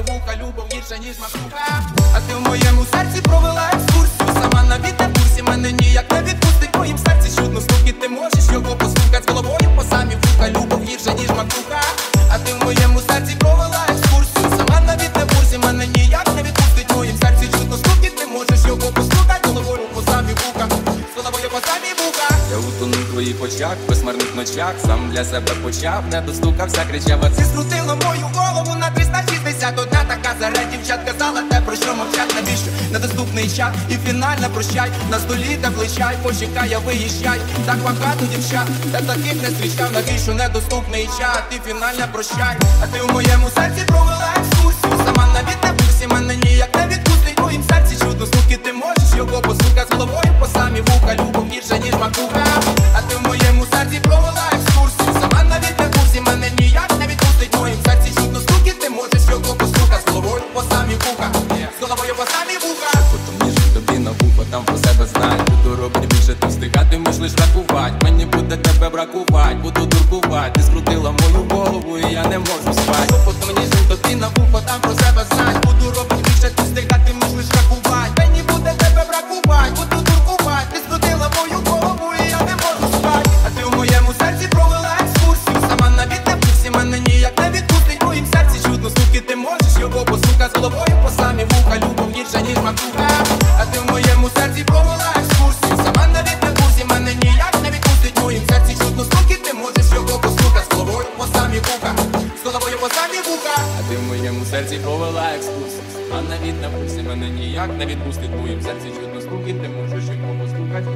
мені вуха любов гірша, ніж макуха А ти в моєму серці провела екскурсію. Сама на вітер курсі мене ніяк не відпустить. Моїм серці чудно стуки. Ти можеш його послухати з головою по самі. Вуха любов гірша, ніж макуха А ти в моєму серці провела екскурсію. Сама на вітер курсі мене ніяк не відпустить. Твоїм серці чудно стуки. Ти можеш його послухати головою по самі вуха. З головою по самі вуха. Я утону в твоїх очах, безмарних ночах, сам для себе почав, не достукався, кричав, а Ти скрутила мою голову на 360 Одна така заря дівчат казала те, про що мовчать. Навіщо? Недоступний чат і фінальна прощай. На столі та плечай, почекай, я виїжджай. Так багато дівчат, та таких не зустрічав Навіщо недоступний чат і фінальна прощай. А ти в моєму серці провела там про себе знай Буду робити більше, ти встигатимеш лиш рахувати. Мені буде тебе бракувати, буду дуркувати. Ти скрутила мою голову і я не можу спати. Потім мені жив тобі на вухо, там про себе знать Буду робити більше, ти встигатимеш лиш рахувати. Мені буде тебе бракувати, буду дуркувати. Ти скрутила мою голову і я не можу спати. А ти в моєму серці провела екскурсію. Сама навіть не в курсі, мене ніяк не відпустить. В моїм серці чудно стуки, ти можеш його послухати З головою головою по самі вуха А ти в моєму серці провела екскурс А навіть на пульсі мене ніяк не відпустить. В серці чудно стуки, ти можеш йому послухати